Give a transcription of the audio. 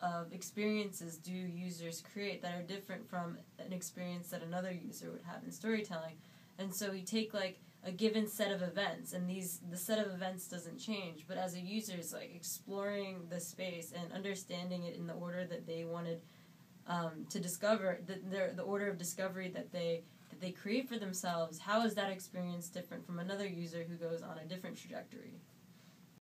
of experiences do users create that are different from an experience that another user would have in storytelling. And so we take like a given set of events and these the set of events doesn't change but as a user is like exploring the space and understanding it in the order that they wanted um, to discover the, the, the order of discovery that they that they create for themselves how is that experience different from another user who goes on a different trajectory?